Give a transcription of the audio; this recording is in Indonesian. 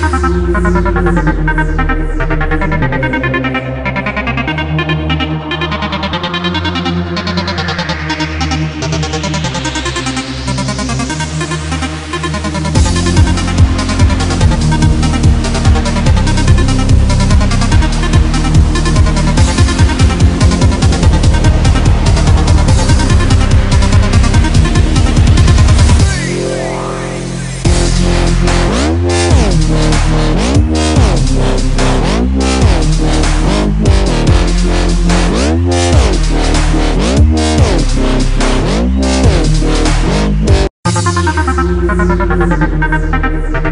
¡Gracias! Thank you.